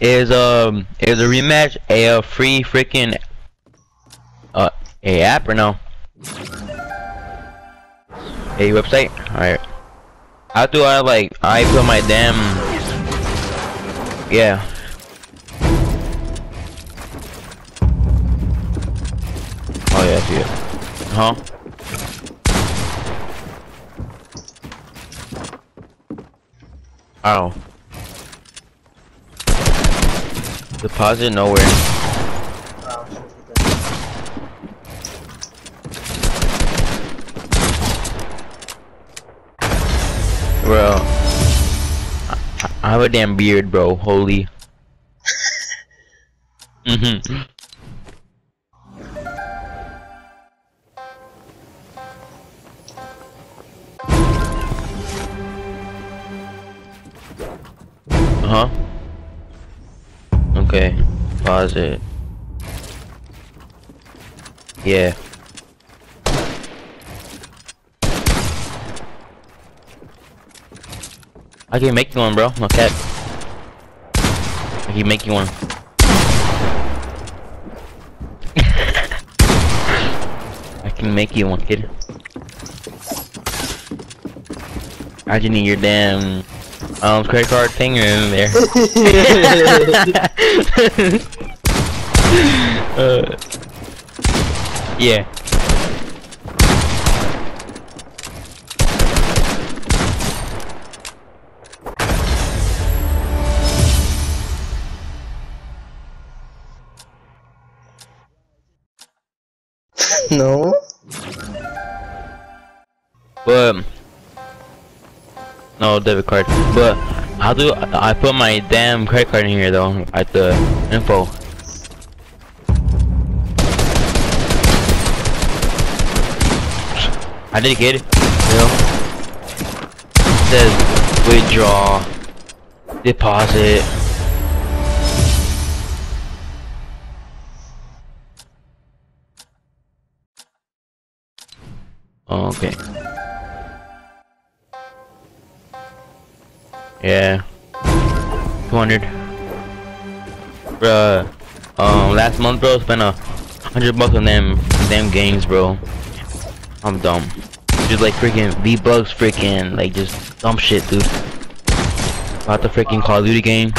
Is um is a rematch a, uh, free freaking uh a app or no? A website? Alright. How do I like I put my damn Yeah. Oh yeah, I see it. Huh? Oh. Deposit nowhere. Bro. I, I have a damn beard, bro. Holy. Mhm. Huh. Okay. Pause it. Yeah. I can make you one, bro. Cap. I can make you one. I can make you one, kid. I just need your damn um credit card thing in there. uh, yeah. no. But no debit card. But how do I put my damn credit card in here though? At the info. I did get it. You know. It says withdraw, deposit. Okay. Yeah. 200. Bruh. Um, last month, bro, spent a hundred bucks on them, damn games, bro. I'm dumb. Just like freaking V-Bucks, freaking, like just dumb shit, dude. About the freaking Call of Duty game.